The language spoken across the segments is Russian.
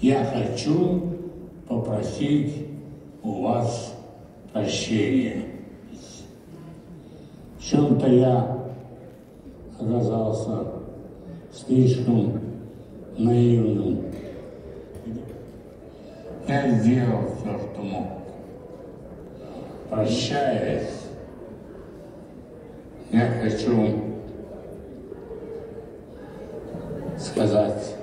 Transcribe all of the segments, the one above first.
Я хочу попросить у вас прощения. В чем-то я оказался слишком наивным. Я сделал все, что мог. Прощаясь, я хочу сказать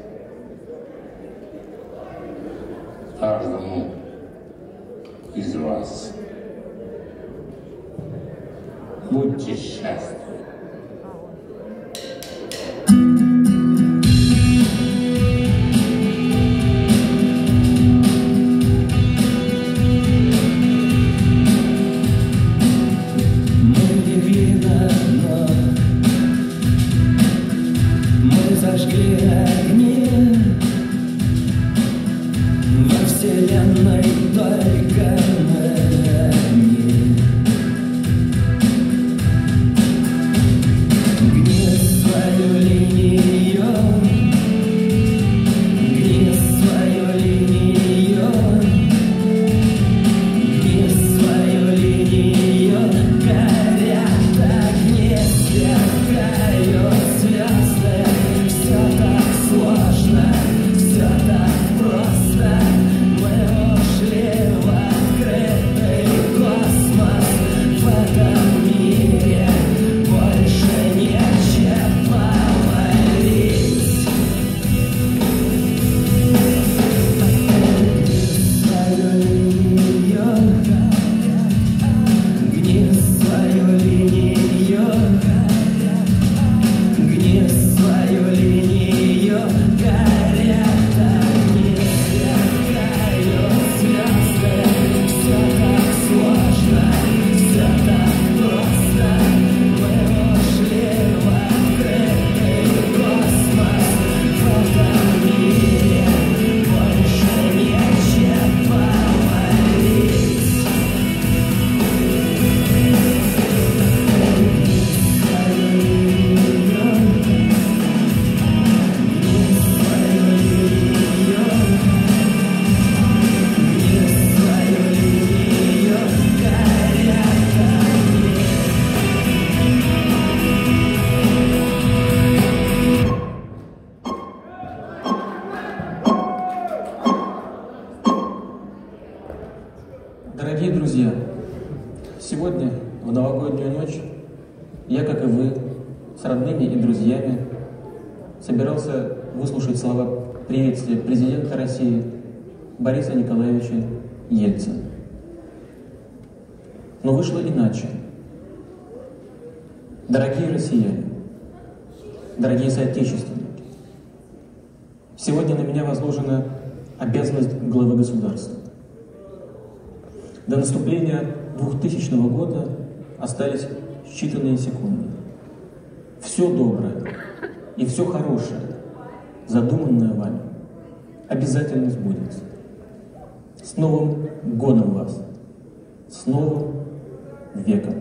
Будьте счастливы. Зажгли огни Во вселенной только Дорогие друзья, сегодня, в новогоднюю ночь, я, как и вы, с родными и друзьями, собирался выслушать слова приветствия президента России Бориса Николаевича Ельцина. Но вышло иначе. Дорогие россияне, дорогие соотечественники, сегодня на меня возложена обязанность главы государства. До наступления 2000 года остались считанные секунды. Все доброе и все хорошее, задуманное вами, обязательно сбудется. С Новым годом вас! С Новым веком!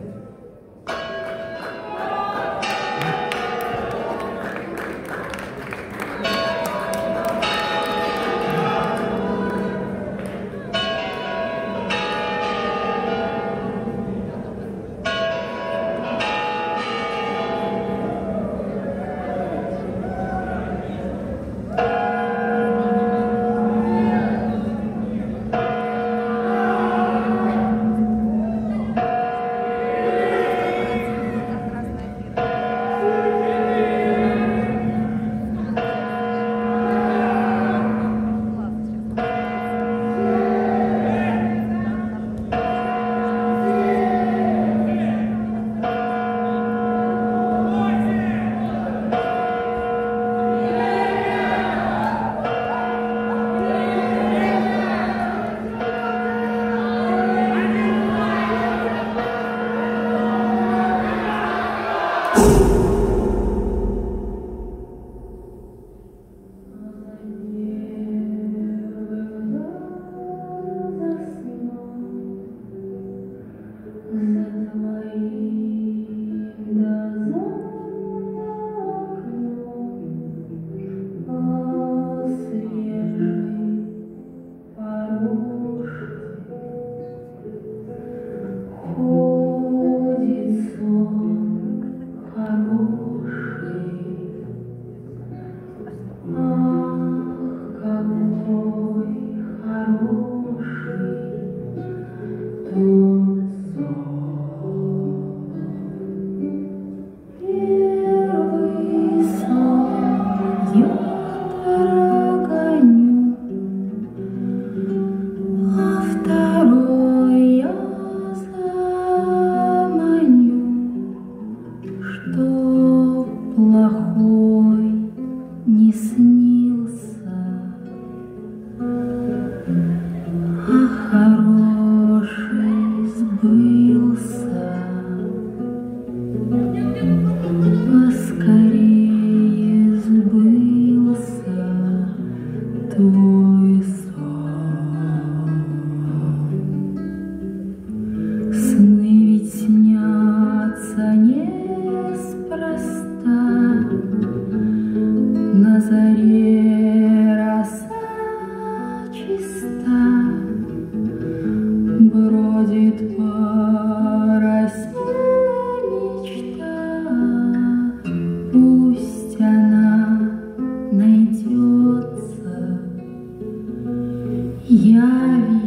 тобой не снится. бродит по России мечта, пусть она найдется. Я вижу.